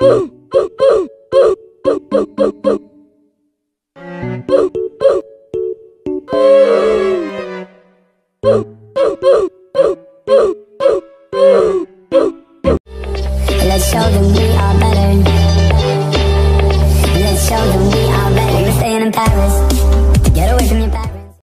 Let's show them we are better. Let's show them we are better. We're staying in Paris.